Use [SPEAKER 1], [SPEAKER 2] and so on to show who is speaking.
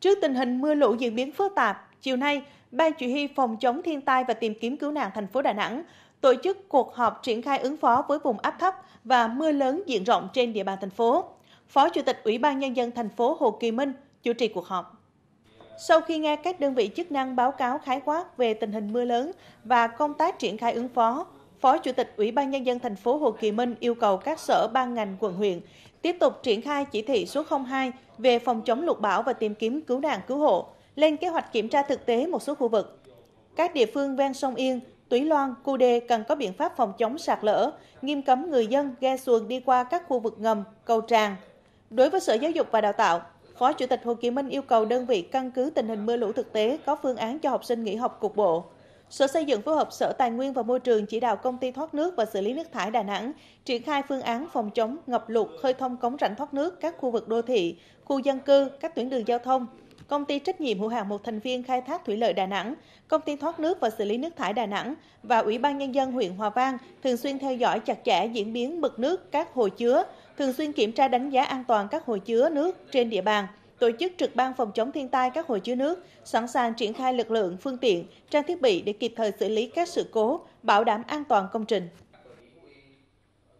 [SPEAKER 1] Trước tình hình mưa lũ diễn biến phức tạp, chiều nay, Ban Chỉ huy Phòng chống thiên tai và tìm kiếm cứu nạn thành phố Đà Nẵng tổ chức cuộc họp triển khai ứng phó với vùng áp thấp và mưa lớn diện rộng trên địa bàn thành phố. Phó Chủ tịch Ủy ban Nhân dân thành phố Hồ Kỳ Minh chủ trì cuộc họp. Sau khi nghe các đơn vị chức năng báo cáo khái quát về tình hình mưa lớn và công tác triển khai ứng phó, Phó Chủ tịch Ủy ban Nhân dân thành phố Hồ Kỳ Minh yêu cầu các sở ban ngành quận huyện tiếp tục triển khai chỉ thị số 02 về phòng chống lụt bão và tìm kiếm cứu nạn cứu hộ, lên kế hoạch kiểm tra thực tế một số khu vực. Các địa phương ven sông Yên, Túy Loan, Cu Đê cần có biện pháp phòng chống sạt lở, nghiêm cấm người dân ghe xuồng đi qua các khu vực ngầm, cầu tràn. Đối với Sở Giáo dục và Đào tạo, Phó Chủ tịch Hồ Chí Minh yêu cầu đơn vị căn cứ tình hình mưa lũ thực tế có phương án cho học sinh nghỉ học cục bộ. Sở Xây dựng phối hợp Sở Tài nguyên và Môi trường chỉ đạo công ty thoát nước và xử lý nước thải Đà Nẵng triển khai phương án phòng chống ngập lụt, khơi thông cống rãnh thoát nước các khu vực đô thị, khu dân cư, các tuyến đường giao thông. Công ty trách nhiệm hữu hạn một thành viên khai thác thủy lợi Đà Nẵng, công ty thoát nước và xử lý nước thải Đà Nẵng và Ủy ban nhân dân huyện Hòa Vang thường xuyên theo dõi chặt chẽ diễn biến mực nước các hồ chứa, thường xuyên kiểm tra đánh giá an toàn các hồ chứa nước trên địa bàn tổ chức trực ban phòng chống thiên tai các hồ chứa nước, sẵn sàng triển khai lực lượng, phương tiện, trang thiết bị để kịp thời xử lý các sự cố, bảo đảm an toàn công trình.